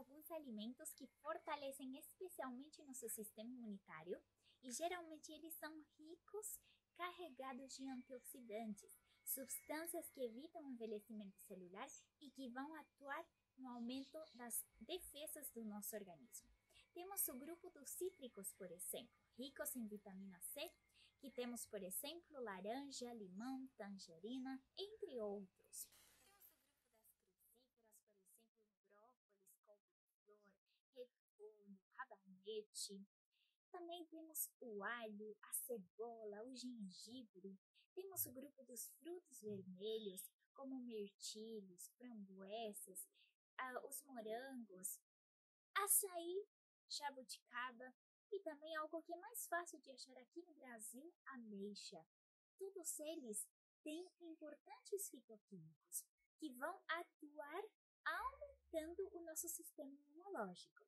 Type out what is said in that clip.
alguns alimentos que fortalecem especialmente nosso sistema imunitário e geralmente eles são ricos, carregados de antioxidantes, substâncias que evitam o envelhecimento celular e que vão atuar no aumento das defesas do nosso organismo. Temos o grupo dos cítricos, por exemplo, ricos em vitamina C, que temos, por exemplo, laranja, limão, tangerina, entre outros. Temos o grupo das crucíferas, por exemplo, brócolis, couve-flor, repolho, também temos o alho, a cebola, o gengibre. Temos o grupo dos frutos vermelhos, como mirtilhos, framboesas, ah, os morangos, açaí, jabuticaba e também algo que é mais fácil de achar aqui no Brasil, ameixa. Todos eles têm importantes fitoquímicos que vão atuar aumentando o nosso sistema imunológico.